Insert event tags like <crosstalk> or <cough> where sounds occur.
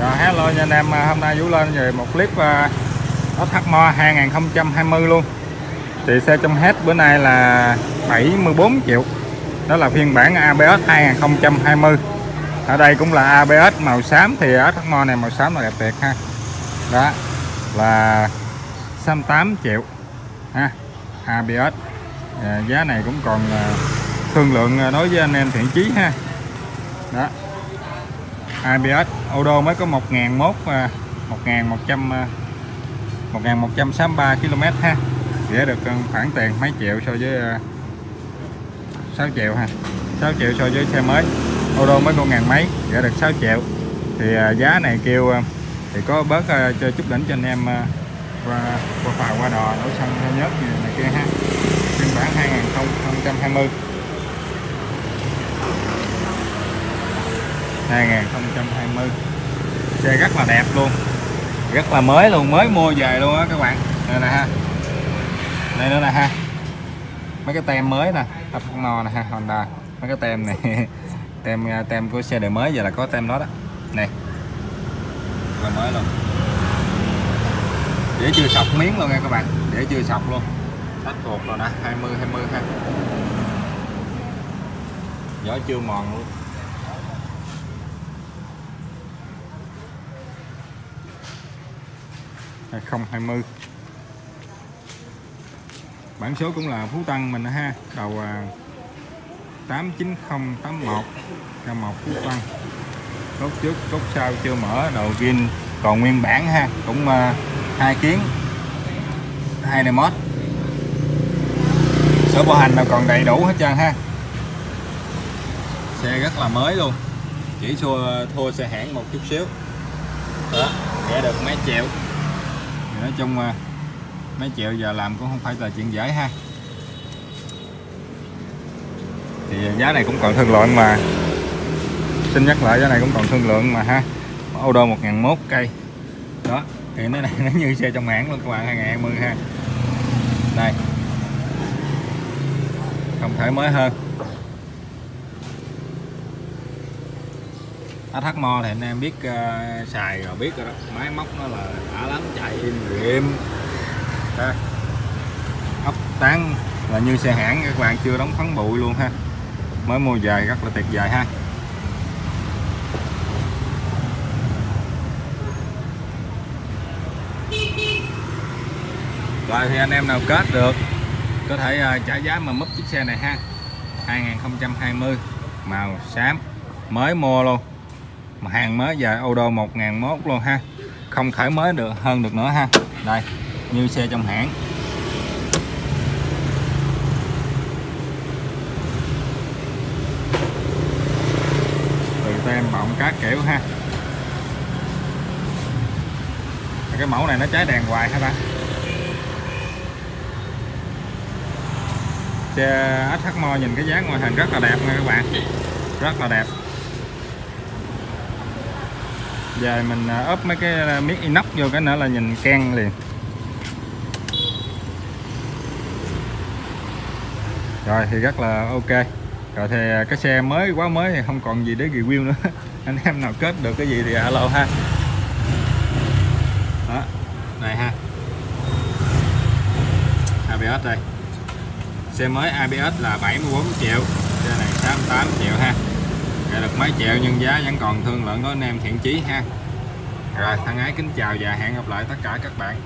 Rồi hello nha anh em, à, hôm nay Vũ lên về một clip uh, SHMO 2020 luôn. Thì xe trong hết bữa nay là 74 triệu. Đó là phiên bản ABS 2020 Ở đây cũng là ABS màu xám. Thì SHMO này màu xám là đẹp tuyệt ha. Đó là 68 triệu ha ABS à, Giá này cũng còn à, thương lượng à, đối với anh em thiện chí ha. Đó. ABS Odo mới có 1001 1100 1163 km ha. Rẻ được à, khoảng tiền mấy triệu so với à, 6 triệu ha. 6 triệu so với xe mới. Ô mới có ngàn mấy rẻ được 6 triệu. Thì à, giá này kêu thì có bớt cho chút đỉnh cho anh em qua qua phà, qua đò đổ xăng nhớt này kia ha. Phiên bản 2020 2020 xe rất là đẹp luôn. Rất là mới luôn, mới mua về luôn á các bạn. Đây nè ha. Đây nữa nè ha. Mấy cái tem mới nè no nè ha, Honda. Mấy cái tem này, <laughs> tem à, tem của xe đời mới, giờ là có tem đó đó. Này là mới luôn. Để chưa sọc miếng luôn nha các bạn. Để chưa sọc luôn. Tách thuộc rồi nè 20 20 ha. Gió chưa mòn luôn. 2020 bản số cũng là Phú Tân mình ha. Đầu à, 89081 cho một Phú Tân. Cốt trước cốt sau chưa mở. Đầu zin còn nguyên bản ha cũng uh, hai kiến. Hai này mod sổ bảo hành là còn đầy đủ hết trơn ha. Xe rất là mới luôn. Chỉ thua thua xe hãng một chút xíu. Đó rẻ được mấy triệu nói chung à, mấy triệu giờ làm cũng không phải là chuyện dễ ha. Thì giá này cũng còn thương lượng mà. Xin nhắc lại, giá này cũng còn thương lượng mà ha. Ô đô 1001 cây. Đó, thì nó này <laughs> nó như xe trong hãng luôn các bạn 2020 ha. Đây. Không thể mới hơn. ATHMO thì anh em biết uh, xài rồi biết rồi đó. Máy móc nó là đã lắm chạy im rìm ốc tán là như xe hãng các bạn chưa đóng phấn bụi luôn ha. Mới mua dài rất là tuyệt vời ha. Rồi thì anh em nào kết được có thể uh, trả giá mà mất chiếc xe này ha. 2020 màu xám mới mua luôn mà hàng mới giờ ô đô 1001 luôn ha. Không thể mới được, hơn được nữa ha. Đây như xe trong hãng. Từ tem bọng các kiểu ha. Cái mẫu này nó cháy đèn hoài hả ta? Xe SHMO nhìn cái dáng ngoại hình rất là đẹp nha các bạn. Rất là đẹp giờ mình à, ốp mấy cái à, miếng inox vô cái nữa là nhìn ken liền. Rồi, thì rất là ok. Rồi thì à, cái xe mới, quá mới thì không còn gì để review nữa. <laughs> Anh em nào kết được cái gì thì alo ha. Đó, này ha. ABS đây. Xe mới ABS là 74 triệu, xe này 68 triệu ha ra được mấy triệu nhưng giá vẫn còn thương lượng có anh em thiện chí ha. Rồi, thân ái kính chào và hẹn gặp lại tất cả các bạn.